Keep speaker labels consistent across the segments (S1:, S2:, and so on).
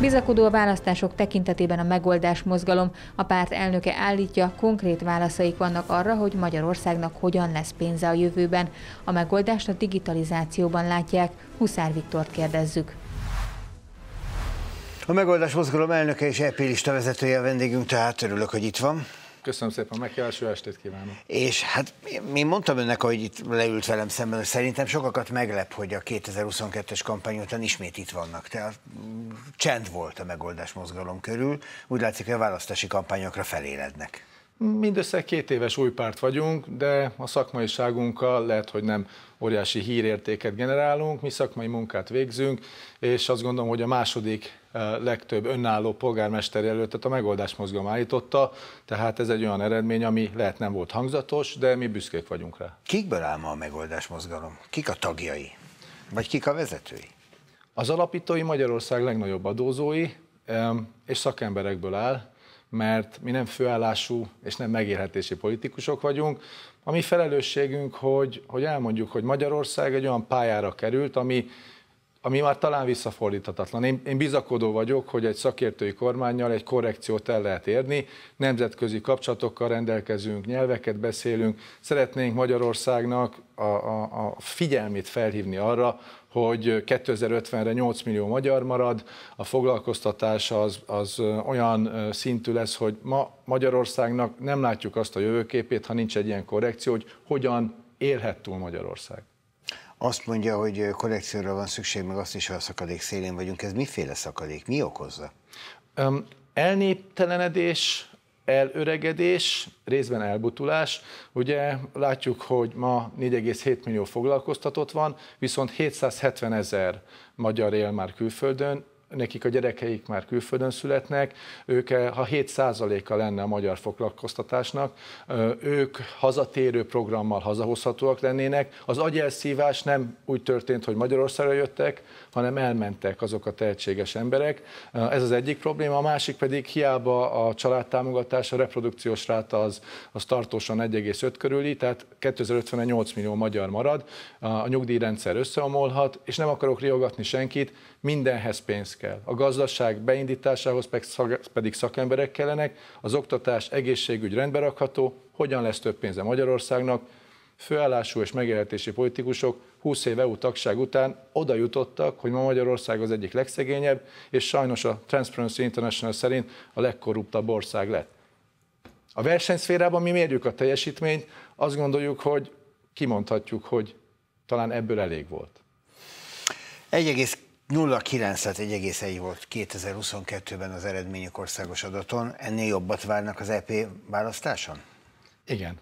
S1: Bizakodó a választások tekintetében a megoldás mozgalom. A párt elnöke állítja, konkrét válaszaik vannak arra, hogy Magyarországnak hogyan lesz pénze a jövőben. A megoldást a digitalizációban látják. Huszár Viktort kérdezzük.
S2: A megoldás mozgalom elnöke és EP lista vezetője a vendégünk, tehát örülök, hogy itt van.
S3: Köszönöm szépen, megkereső estét kívánok.
S2: És hát én mondtam önnek, hogy itt leült velem szemben, hogy szerintem sokakat meglep, hogy a 2022-es kampány után ismét itt vannak. Tehát csend volt a megoldás mozgalom körül. Úgy látszik, hogy a választási kampányokra felélednek.
S3: Mindössze két éves új párt vagyunk, de a szakmaiságunkkal lehet, hogy nem óriási hírértéket generálunk, mi szakmai munkát végzünk, és azt gondolom, hogy a második legtöbb önálló polgármester jelöltet a megoldás mozgalom állította, tehát ez egy olyan eredmény, ami lehet nem volt hangzatos, de mi büszkék vagyunk rá.
S2: Kikből áll ma a megoldás mozgalom? Kik a tagjai? Vagy kik a vezetői?
S3: Az alapítói Magyarország legnagyobb adózói, és szakemberekből áll, mert mi nem főállású és nem megélhetési politikusok vagyunk. A mi felelősségünk, hogy, hogy elmondjuk, hogy Magyarország egy olyan pályára került, ami, ami már talán visszafordíthatatlan. Én, én bizakodó vagyok, hogy egy szakértői kormányjal egy korrekciót el lehet érni, nemzetközi kapcsolatokkal rendelkezünk, nyelveket beszélünk, szeretnénk Magyarországnak a, a, a figyelmét felhívni arra, hogy 2050-re 8 millió magyar marad, a foglalkoztatás az, az olyan szintű lesz, hogy ma Magyarországnak nem látjuk azt a jövőképét, ha nincs egy ilyen korrekció, hogy hogyan élhet túl Magyarország.
S2: Azt mondja, hogy korrekcióra van szükség, meg azt is, hogy a szakadék szélén vagyunk. Ez miféle szakadék? Mi okozza?
S3: Um, elnéptelenedés, elöregedés, részben elbutulás. Ugye látjuk, hogy ma 4,7 millió foglalkoztatott van, viszont 770 ezer magyar él már külföldön, nekik a gyerekeik már külföldön születnek, ők, ha 7%-a lenne a magyar foglalkoztatásnak, ők hazatérő programmal hazahozhatóak lennének. Az agyelszívás nem úgy történt, hogy Magyarországra jöttek, hanem elmentek azok a tehetséges emberek. Ez az egyik probléma, a másik pedig hiába a családtámogatás, a reprodukciós ráta az, az tartósan 1,5 körüli, tehát 2050 8 millió magyar marad, a nyugdíjrendszer összeomolhat, és nem akarok riogatni senkit, mindenhez pénz kell. A gazdaság beindításához pedig szakemberek kellenek, az oktatás, egészségügy rendbe rakható, hogyan lesz több pénze Magyarországnak, főállású és megélhetési politikusok 20 év EU tagság után oda jutottak, hogy ma Magyarország az egyik legszegényebb, és sajnos a Transparency International szerint a legkorruptabb ország lett. A versenyszférában mi mérjük a teljesítményt, azt gondoljuk, hogy kimondhatjuk, hogy talán ebből elég volt.
S2: 1,09, tehát 1,1 volt 2022-ben az eredmények országos adaton. Ennél jobbat várnak az EP választáson?
S3: Igen.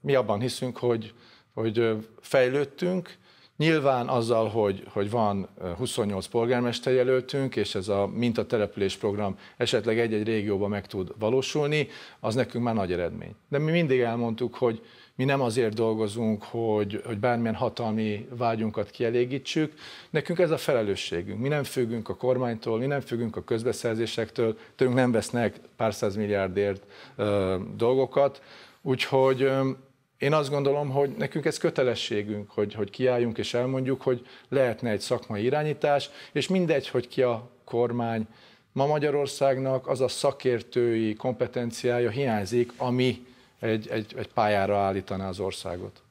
S3: Mi abban hiszünk, hogy, hogy fejlődtünk, Nyilván azzal, hogy, hogy van 28 polgármesterjelöltünk, és ez a mintatelepülés program esetleg egy-egy régióban meg tud valósulni, az nekünk már nagy eredmény. De mi mindig elmondtuk, hogy mi nem azért dolgozunk, hogy, hogy bármilyen hatalmi vágyunkat kielégítsük, nekünk ez a felelősségünk. Mi nem függünk a kormánytól, mi nem függünk a közbeszerzésektől, tőlünk nem vesznek pár száz milliárdért ö, dolgokat, úgyhogy ö, én azt gondolom, hogy nekünk ez kötelességünk, hogy, hogy kiálljunk és elmondjuk, hogy lehetne egy szakmai irányítás, és mindegy, hogy ki a kormány. Ma Magyarországnak az a szakértői kompetenciája hiányzik, ami egy, egy, egy pályára állítaná az országot.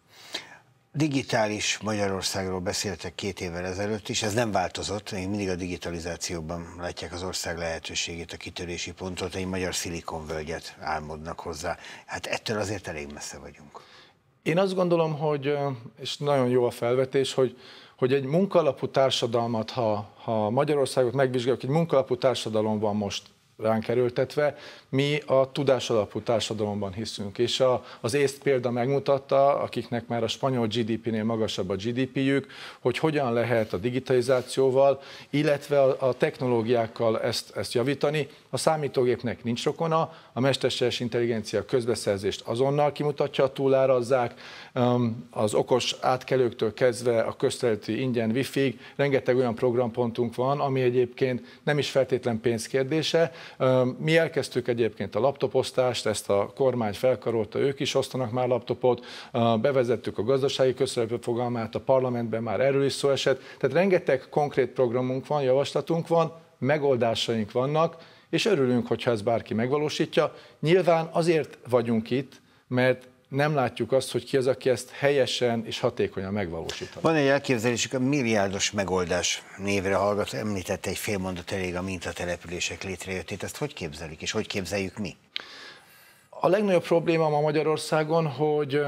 S2: Digitális Magyarországról beszéltek két évvel ezelőtt is, ez nem változott, még mindig a digitalizációban látják az ország lehetőségét, a kitörési pontot, egy magyar szilikonvölgyet álmodnak hozzá. Hát ettől azért elég messze vagyunk.
S3: Én azt gondolom, hogy, és nagyon jó a felvetés, hogy, hogy egy munkalapú társadalmat, ha, ha Magyarországot megvizsgáljuk, egy munkalapú társadalom van most ránk erőltetve, mi a tudás alapú társadalomban hiszünk. És a, az észt példa megmutatta, akiknek már a spanyol GDP-nél magasabb a GDP-jük, hogy hogyan lehet a digitalizációval, illetve a, a technológiákkal ezt, ezt javítani. A számítógépnek nincs rokona, a mesterséges intelligencia közbeszerzést azonnal kimutatja, túlárazzák, az okos átkelőktől kezdve a közterületi ingyen wifi-ig, rengeteg olyan programpontunk van, ami egyébként nem is feltétlen pénzkérdése. Mi elkezdtük egyébként a laptoposztást, ezt a kormány felkarolta, ők is osztanak már laptopot, bevezettük a gazdasági közszereplő fogalmát, a parlamentben már erről is szó esett, tehát rengeteg konkrét programunk van, javaslatunk van, megoldásaink vannak, és örülünk, hogyha ez bárki megvalósítja. Nyilván azért vagyunk itt, mert nem látjuk azt, hogy ki az, aki ezt helyesen és hatékonyan megvalósítja.
S2: Van egy elképzelésük, a milliárdos megoldás névre hallgat, említette egy fél mondat elég a mintatelepülések létrejöttét. Ezt hogy képzelik, és hogy képzeljük mi?
S3: A legnagyobb probléma ma Magyarországon, hogy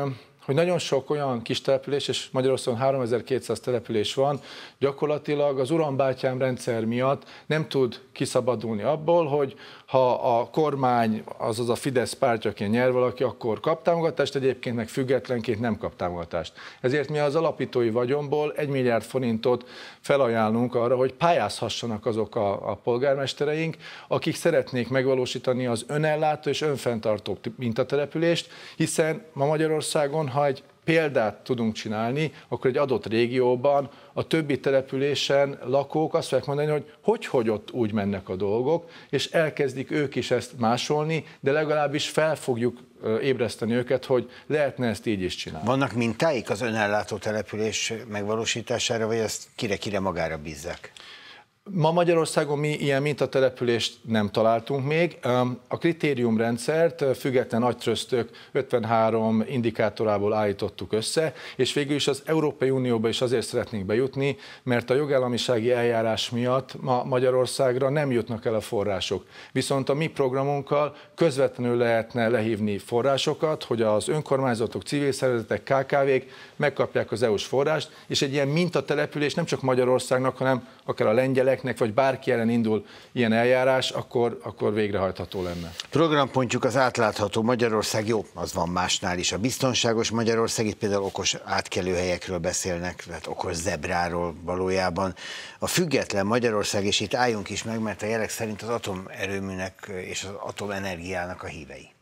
S3: hogy nagyon sok olyan kis település, és Magyarországon 3200 település van, gyakorlatilag az urambátyám rendszer miatt nem tud kiszabadulni abból, hogy ha a kormány, azaz a Fidesz pártjaként nyer valaki, akkor kap támogatást, egyébként meg függetlenként nem kap támogatást. Ezért mi az alapítói vagyomból egy milliárd forintot felajánlunk arra, hogy pályázhassanak azok a, a polgármestereink, akik szeretnék megvalósítani az önellátó és önfenntartó mintatelepülést, hiszen ma Magyarországon, ha egy példát tudunk csinálni, akkor egy adott régióban a többi településen lakók azt fogják mondani, hogy hogy, hogy ott úgy mennek a dolgok, és elkezdik ők is ezt másolni, de legalábbis fel fogjuk ébreszteni őket, hogy lehetne ezt így is csinálni.
S2: Vannak mintáik az önellátó település megvalósítására, vagy ezt kire-kire magára bízzák?
S3: Ma Magyarországon mi ilyen mintatelepülést nem találtunk még. A kritériumrendszert független agytröztök 53 indikátorából állítottuk össze, és végül is az Európai Unióba is azért szeretnénk bejutni, mert a jogállamisági eljárás miatt ma Magyarországra nem jutnak el a források. Viszont a mi programunkkal közvetlenül lehetne lehívni forrásokat, hogy az önkormányzatok, civil szervezetek, KKV-k megkapják az EU-s forrást, és egy ilyen mintatelepülés nem csak Magyarországnak, hanem akár a lengyeleknek, vagy bárki ellen indul ilyen eljárás, akkor, akkor végrehajtható lenne.
S2: Programpontjuk az átlátható Magyarország, jó, az van másnál is. A biztonságos Magyarország, itt például okos átkelőhelyekről beszélnek, tehát okos zebráról valójában. A független Magyarország, és itt álljunk is meg, mert a jelek szerint az atomerőműnek és az atomenergiának a hívei.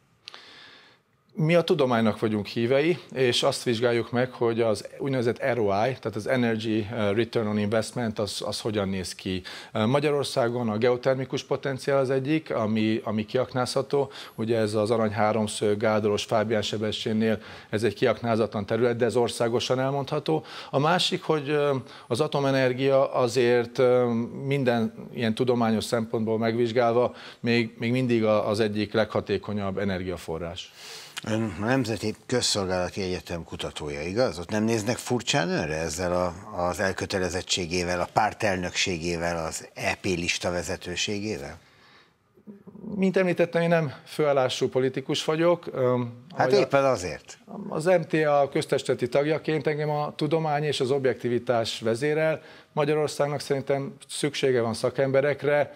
S3: Mi a tudománynak vagyunk hívei, és azt vizsgáljuk meg, hogy az úgynevezett ROI, tehát az Energy uh, Return on Investment, az, az hogyan néz ki. Uh, Magyarországon a geotermikus potenciál az egyik, ami, ami kiaknázható. Ugye ez az arany háromszög, Gádoros, Fábián Sebessénnél, ez egy kiaknázatlan terület, de ez országosan elmondható. A másik, hogy uh, az atomenergia azért minden ilyen tudományos szempontból megvizsgálva még, még mindig az egyik leghatékonyabb energiaforrás.
S2: Ön a Nemzeti Közszolgálati Egyetem kutatója, igaz? Ott nem néznek furcsán önre ezzel a, az elkötelezettségével, a pártelnökségével, az EP lista vezetőségével?
S3: Mint említettem, én nem főállású politikus vagyok.
S2: Hát éppen azért.
S3: Az MTA köztesteti tagjaként engem a tudomány és az objektivitás vezérel. Magyarországnak szerintem szüksége van szakemberekre.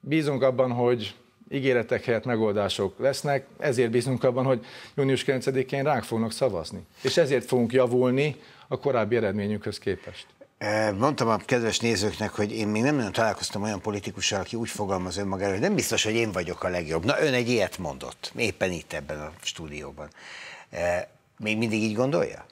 S3: Bízunk abban, hogy ígéretek helyett megoldások lesznek, ezért bízunk abban, hogy június 9-én ránk fognak szavazni. És ezért fogunk javulni a korábbi eredményünkhöz képest.
S2: E, mondtam a kedves nézőknek, hogy én még nem nagyon találkoztam olyan politikussal, aki úgy fogalmaz önmagáról, hogy nem biztos, hogy én vagyok a legjobb. Na, ön egy ilyet mondott, éppen itt ebben a stúdióban. E, még mindig így gondolja?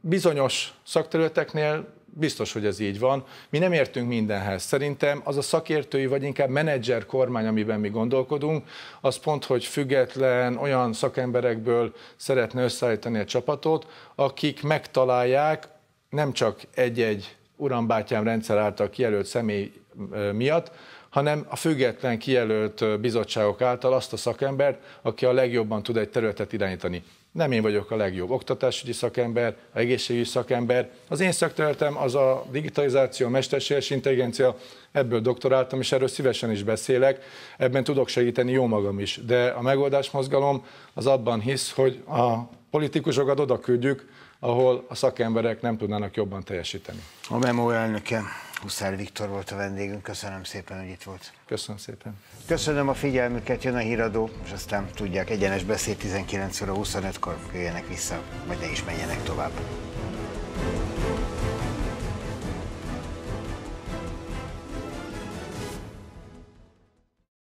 S3: Bizonyos szakterületeknél biztos, hogy ez így van. Mi nem értünk mindenhez. Szerintem az a szakértői, vagy inkább menedzser kormány, amiben mi gondolkodunk, az pont, hogy független olyan szakemberekből szeretne összeállítani a csapatot, akik megtalálják nem csak egy-egy urambátyám rendszer által kijelölt személy miatt, hanem a független kijelölt bizottságok által azt a szakembert, aki a legjobban tud egy területet irányítani. Nem én vagyok a legjobb oktatásügyi szakember, a egészségügyi szakember. Az én szakterületem az a digitalizáció, a mesterséges intelligencia, ebből doktoráltam, és erről szívesen is beszélek, ebben tudok segíteni jó magam is. De a megoldás mozgalom az abban hisz, hogy a politikusokat oda küldjük, ahol a szakemberek nem tudnának jobban teljesíteni.
S2: A MEMO elnöke Huszár Viktor volt a vendégünk, köszönöm szépen, hogy itt volt.
S3: Köszönöm szépen.
S2: Köszönöm a figyelmüket, jön a híradó, és aztán tudják, egyenes beszéd 19 óra 25-kor jöjjenek vissza, vagy ne is menjenek tovább.